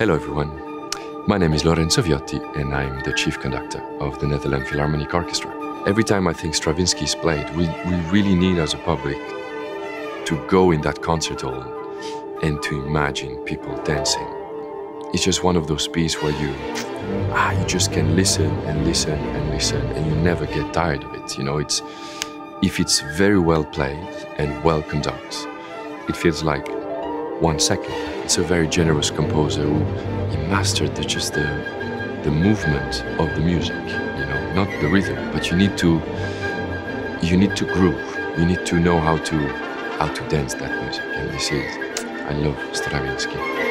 Hello, everyone. My name is Lorenzo Viotti, and I'm the chief conductor of the Netherlands Philharmonic Orchestra. Every time I think Stravinsky is played, we, we really need, as a public, to go in that concert hall and to imagine people dancing. It's just one of those pieces where you, ah, you just can listen and listen and listen, and you never get tired of it. You know, it's if it's very well played and well conducted, it feels like one second. It's a very generous composer who he mastered the, just the the movement of the music, you know, not the rhythm, but you need to you need to groove. You need to know how to how to dance that music. And this is I love Stravinsky.